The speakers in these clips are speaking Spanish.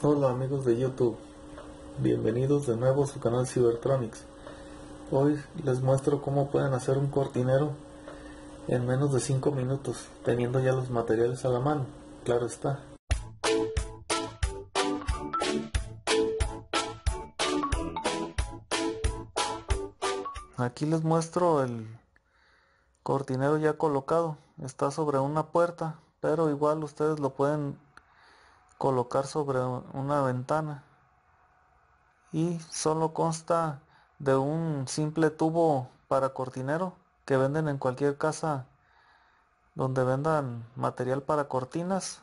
Hola amigos de YouTube, bienvenidos de nuevo a su canal Cybertronics. Hoy les muestro cómo pueden hacer un cortinero en menos de 5 minutos, teniendo ya los materiales a la mano, claro está. Aquí les muestro el cortinero ya colocado, está sobre una puerta, pero igual ustedes lo pueden colocar sobre una ventana. Y solo consta de un simple tubo para cortinero que venden en cualquier casa donde vendan material para cortinas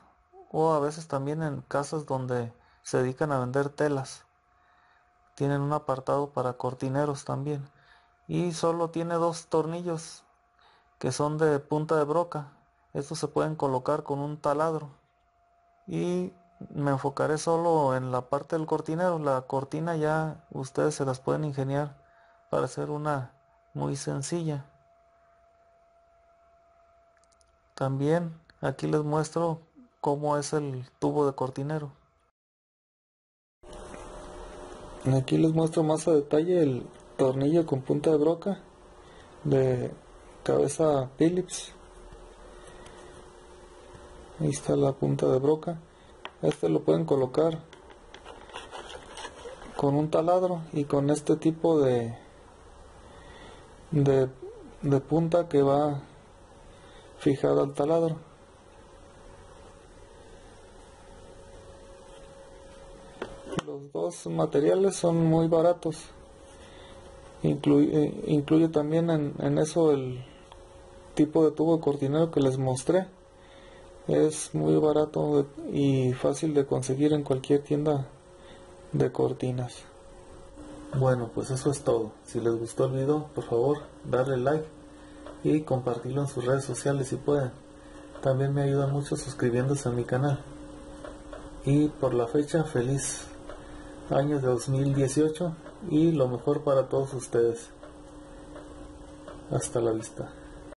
o a veces también en casas donde se dedican a vender telas. Tienen un apartado para cortineros también. Y solo tiene dos tornillos que son de punta de broca. Estos se pueden colocar con un taladro. Y me enfocaré solo en la parte del cortinero. La cortina ya ustedes se las pueden ingeniar para hacer una muy sencilla. También aquí les muestro cómo es el tubo de cortinero. Aquí les muestro más a detalle el tornillo con punta de broca de cabeza Phillips. Ahí está la punta de broca este lo pueden colocar con un taladro y con este tipo de de, punta que va fijada al taladro. Los dos materiales son muy baratos. Incluye, eh, incluye también en, en eso el tipo de tubo de cortinero que les mostré es muy barato y fácil de conseguir en cualquier tienda de cortinas. Bueno, pues eso es todo. Si les gustó el video, por favor, darle like y compartirlo en sus redes sociales si pueden. También me ayuda mucho suscribiéndose a mi canal. Y por la fecha, feliz año de 2018 y lo mejor para todos ustedes. Hasta la vista.